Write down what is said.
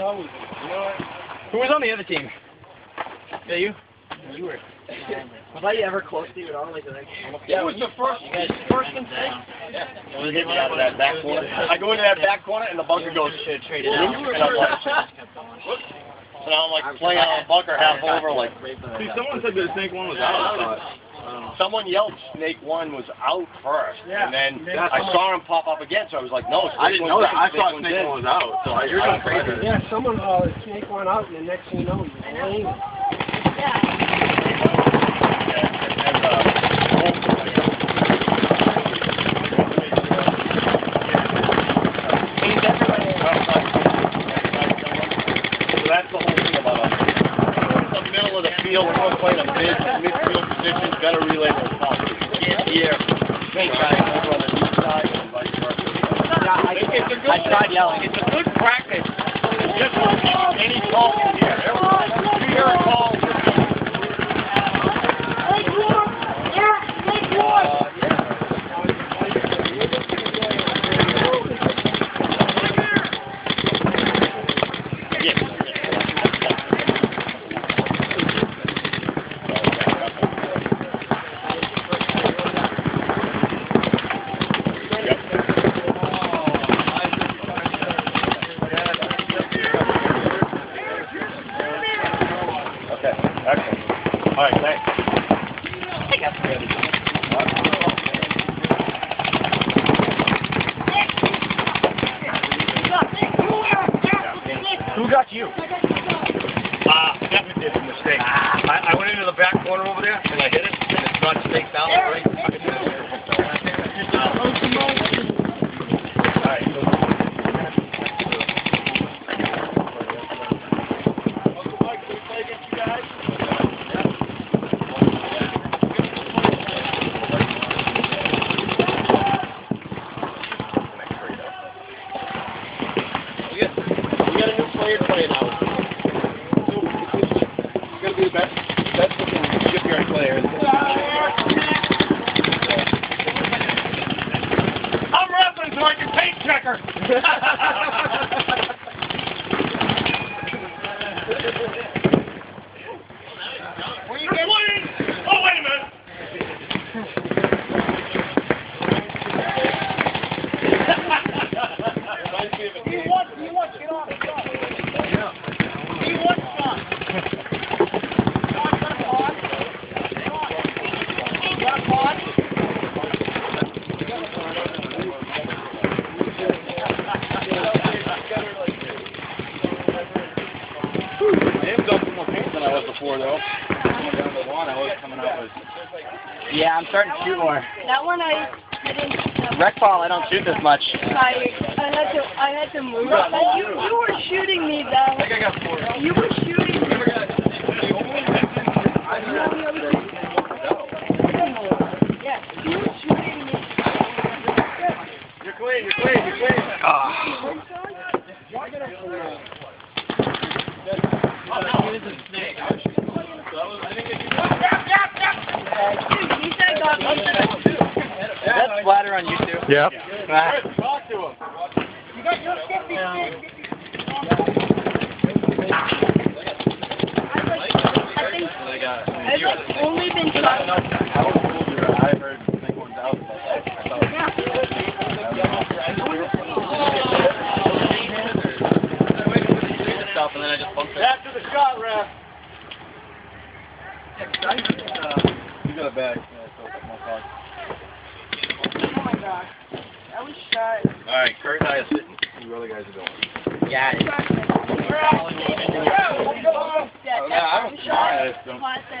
know. Who was on the other team? Yeah, you? You were. Was I ever close to you at all? Like, like Yeah, was the first, first mistake? Yeah. Get me out of that back corner. I go into that back corner and the bunker goes shit. Trade And I'm like, and I'm like playing on the bunker half over like. See, someone said the snake one was out. I thought. Someone yelled Snake One was out first, Yeah. and then Yeah, I saw him pop up again, so I was like, no, Snake I didn't know that. I thought snake in. one was out. So I. You're I going crazy. Yeah, someone hollered snake one out, and the next thing you know, you're laying. And, uh, So that's the whole thing about us. In the middle of the field, we're playing a mid midfield position, better relay those balls. You can't hear guys over on the deep side and vice versa. It's a good, I tried yelling. It's a good practice. It's just give any calls in here. You hear a call. All right, thanks. Who got you? Ah, definitely did a mistake. I, I went into the back corner over there and I hit it, and it's not staked down right. All right, so We got, we got a new player playing now. He's gonna be the best, best looking shipyard player. in the- I'm wrestling so I can paint checker. Where you going? Oh, wait a minute. You want, you want, get on, get on. You want some. I am dumping more paint than I was before, though. Down the lawn, I was coming out with. Yeah, I'm starting to shoot more. That one I, I didn't. Rec ball, I don't shoot this much. I I had to I had to move. And you you were shooting me though. I think I got four. You were shooting me. You were shooting me. You're clean, you're clean, you're clean. Ah. Dude, he said got me. That's on YouTube. Yep. Ah. Talk to him. You got your 50 I think I've like only been shot. I heard Snake One's out. I thought- Stuff, and then I just bumped it. After the shot, ref. You got a bag. Yeah, so it's my card. Oh my gosh. I was shot. All right, Kurt and I are sitting. You other guys are going. Yeah. Yeah, Yeah, I don't. I just don't. Classic.